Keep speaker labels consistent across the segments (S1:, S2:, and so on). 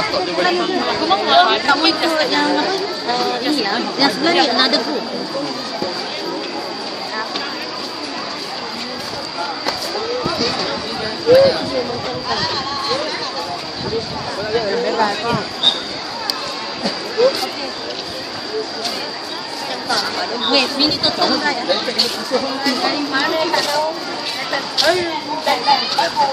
S1: Kamu mau
S2: kamu ikut yang ini ya? Yang sebelah ni nak debu. Wait, mini tu tu. Dari mana kau? Dari mana kau?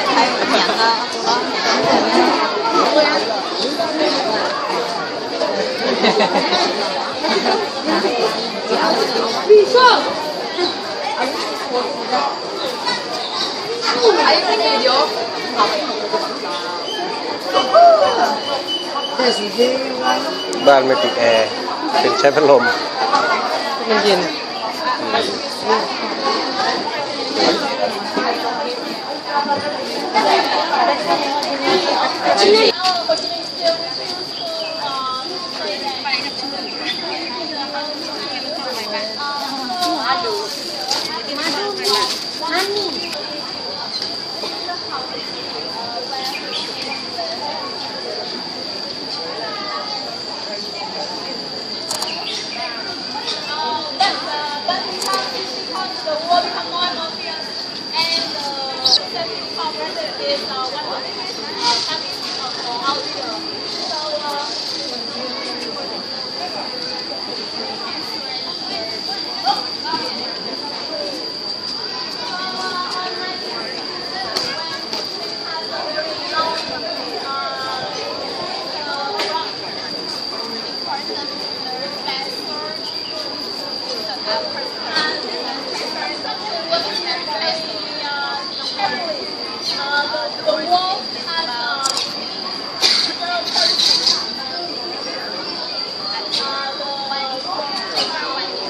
S2: Vì sao? Ai cái gì đó?
S1: Bạn mới bị e, tình trái phát lồm. Mình nhìn. Thank you. madu. Madu mami. Oh, that's uh, that's how to the world.